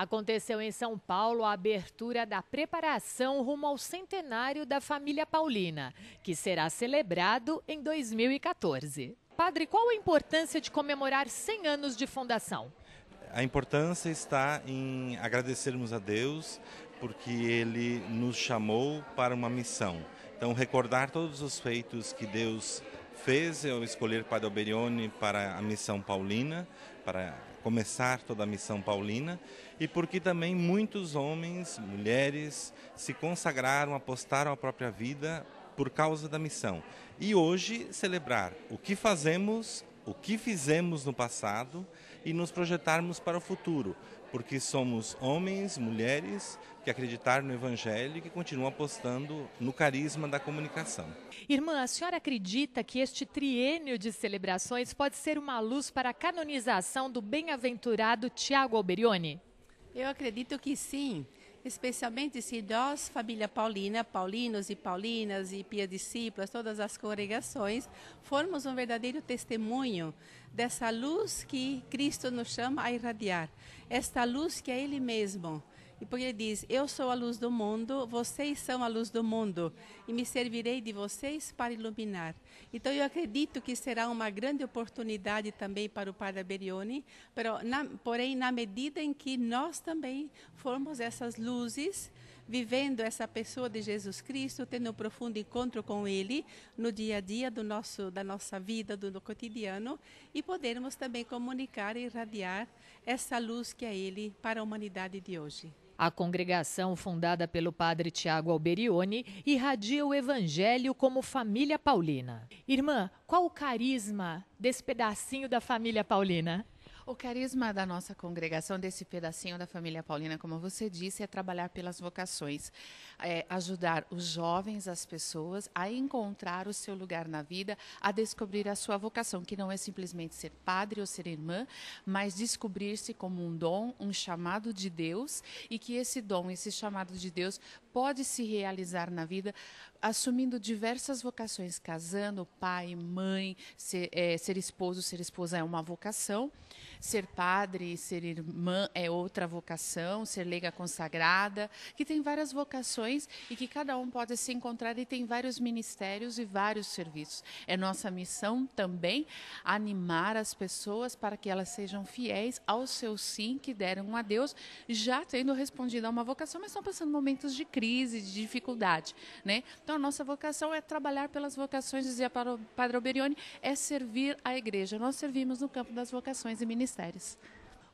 Aconteceu em São Paulo a abertura da preparação rumo ao centenário da família Paulina, que será celebrado em 2014. Padre, qual a importância de comemorar 100 anos de fundação? A importância está em agradecermos a Deus porque Ele nos chamou para uma missão. Então, recordar todos os feitos que Deus fez ao escolher Padre Alberione para a missão paulina, para começar toda a missão paulina, e porque também muitos homens, mulheres se consagraram, apostaram a própria vida por causa da missão. E hoje celebrar o que fazemos, o que fizemos no passado e nos projetarmos para o futuro, porque somos homens, mulheres que acreditaram no Evangelho e que continuam apostando no carisma da comunicação. Irmã, a senhora acredita que este triênio de celebrações pode ser uma luz para a canonização do bem-aventurado Tiago Alberione? Eu acredito que sim especialmente se nós, família Paulina, paulinos e paulinas e pia discípulas, todas as congregações, formos um verdadeiro testemunho dessa luz que Cristo nos chama a irradiar, esta luz que é Ele mesmo, e porque ele diz: Eu sou a luz do mundo, vocês são a luz do mundo, e me servirei de vocês para iluminar. Então eu acredito que será uma grande oportunidade também para o Padre Berioni, porém, na medida em que nós também formos essas luzes, vivendo essa pessoa de Jesus Cristo, tendo um profundo encontro com Ele no dia a dia do nosso, da nossa vida, do, do cotidiano, e podermos também comunicar e irradiar essa luz que é Ele para a humanidade de hoje. A congregação, fundada pelo padre Tiago Alberione, irradia o evangelho como família paulina. Irmã, qual o carisma desse pedacinho da família paulina? O carisma da nossa congregação, desse pedacinho da família Paulina, como você disse, é trabalhar pelas vocações, é ajudar os jovens, as pessoas, a encontrar o seu lugar na vida, a descobrir a sua vocação, que não é simplesmente ser padre ou ser irmã, mas descobrir-se como um dom, um chamado de Deus, e que esse dom, esse chamado de Deus, pode se realizar na vida assumindo diversas vocações, casando, pai, mãe, ser, é, ser esposo, ser esposa é uma vocação, ser padre, ser irmã é outra vocação, ser leiga consagrada, que tem várias vocações e que cada um pode se encontrar e tem vários ministérios e vários serviços. É nossa missão também animar as pessoas para que elas sejam fiéis ao seu sim que deram a Deus, já tendo respondido a uma vocação, mas estão passando momentos de crise, de dificuldade, né? Então, a nossa vocação é trabalhar pelas vocações, dizia para o Padre Alberione, é servir a igreja. Nós servimos no campo das vocações e ministérios.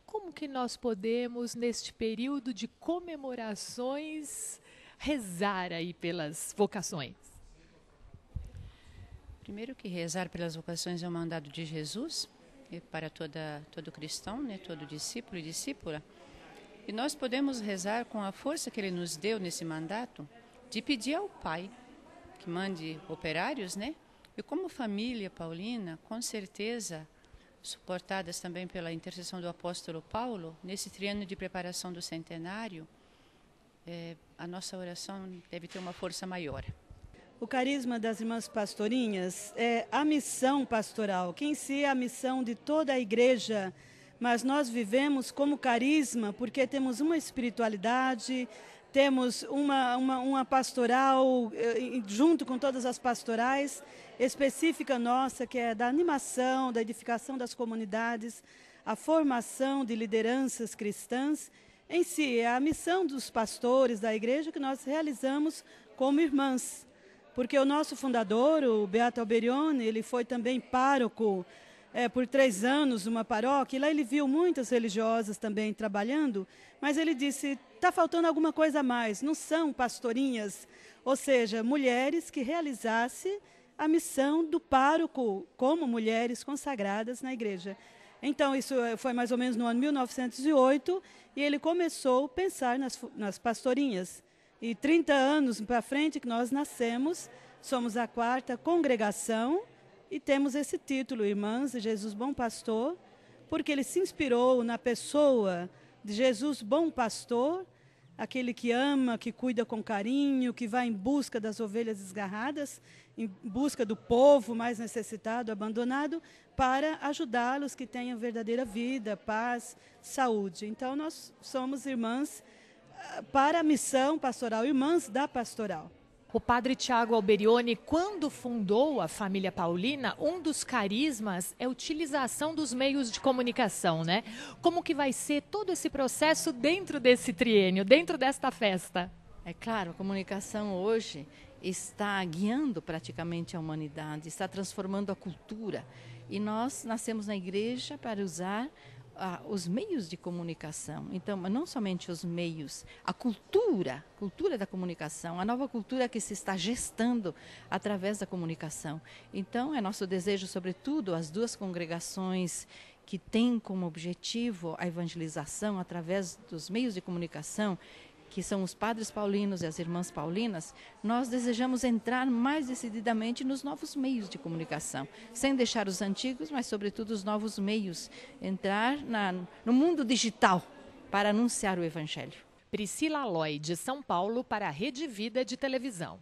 Como que nós podemos, neste período de comemorações, rezar aí pelas vocações? Primeiro que rezar pelas vocações é um mandado de Jesus para toda, todo cristão, né, todo discípulo e discípula. E nós podemos rezar com a força que ele nos deu nesse mandato de pedir ao Pai que mande operários, né? E como família paulina, com certeza, suportadas também pela intercessão do apóstolo Paulo, nesse triângulo de preparação do centenário, é, a nossa oração deve ter uma força maior. O carisma das irmãs pastorinhas é a missão pastoral, que em si é a missão de toda a igreja, mas nós vivemos como carisma porque temos uma espiritualidade, temos uma, uma, uma pastoral, eh, junto com todas as pastorais, específica nossa, que é da animação, da edificação das comunidades, a formação de lideranças cristãs. Em si, é a missão dos pastores da igreja que nós realizamos como irmãs. Porque o nosso fundador, o Beato Alberione, ele foi também pároco é, por três anos numa paróquia, e lá ele viu muitas religiosas também trabalhando, mas ele disse: está faltando alguma coisa a mais, não são pastorinhas, ou seja, mulheres que realizassem a missão do pároco como mulheres consagradas na igreja. Então, isso foi mais ou menos no ano 1908, e ele começou a pensar nas, nas pastorinhas. E 30 anos para frente que nós nascemos, somos a quarta congregação e temos esse título, Irmãs de Jesus Bom Pastor, porque ele se inspirou na pessoa de Jesus Bom Pastor, aquele que ama, que cuida com carinho, que vai em busca das ovelhas desgarradas, em busca do povo mais necessitado, abandonado, para ajudá-los que tenham verdadeira vida, paz, saúde. Então, nós somos irmãs ah, para a missão pastoral, irmãs da pastoral. O padre Tiago Alberione, quando fundou a família Paulina, um dos carismas é a utilização dos meios de comunicação, né? Como que vai ser todo esse processo dentro desse triênio, dentro desta festa? É claro, a comunicação hoje está guiando praticamente a humanidade, está transformando a cultura. E nós nascemos na igreja para usar ah, os meios de comunicação. Então, não somente os meios, a cultura, cultura da comunicação, a nova cultura que se está gestando através da comunicação. Então, é nosso desejo, sobretudo, as duas congregações que têm como objetivo a evangelização através dos meios de comunicação, que são os padres paulinos e as irmãs paulinas, nós desejamos entrar mais decididamente nos novos meios de comunicação, sem deixar os antigos, mas sobretudo os novos meios, entrar na, no mundo digital para anunciar o evangelho. Priscila Lloyd, de São Paulo, para a Rede Vida de Televisão.